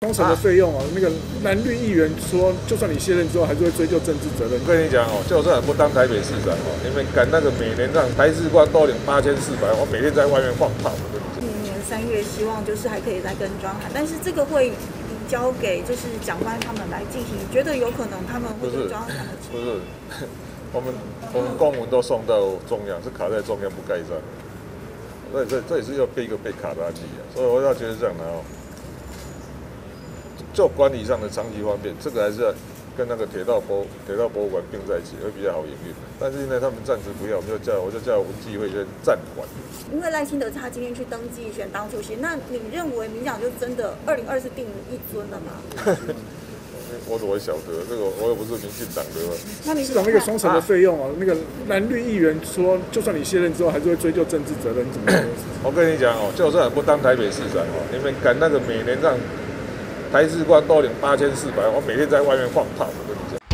工程的费用哦，那个蓝绿议员说，就算你卸任之后，还是会追究政治责任。我跟你讲哦，就算不当台北市长哦，你们赶那个每年让台士官多领八千四百，我每天在外面放炮。明年三月希望就是还可以再跟庄海，但是这个会移交给就是长官他们来进行，觉得有可能他们会跟庄不是，我们我们公文都送到中央，是卡在中央不盖章。所以这这也是要被一个被卡的案例啊，所以我要觉得这样的哦。就管理上的长期方便，这个还是要跟那个铁道博铁道博物馆并在一起，会比较好营运。但是现在他们暂时不要，我们就叫我就叫文纪会先暂缓。因为赖清德他今天去登记选党主席，那你认为民党就真的二零二四定一尊了吗？我怎么会晓得？这个我又不是民进党的。那你讲那个双城的费用啊，那个蓝绿议员说，就算你卸任之后，还是会追究政治责任，怎么？我跟你讲哦，就算不当台北市长哦，你们赶那个每年让。台式罐多领八千四百，我每天在外面放炮，我跟你讲。